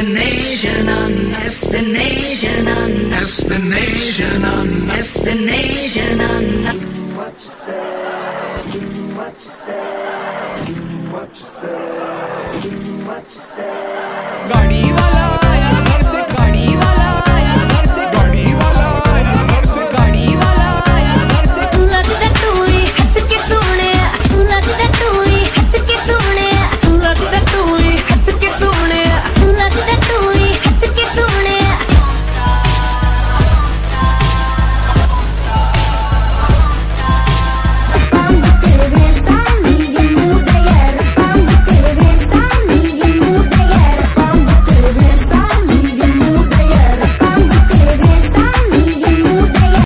Destination on Destination on Destination on Destination on What you say? What you say? What you say? What you say?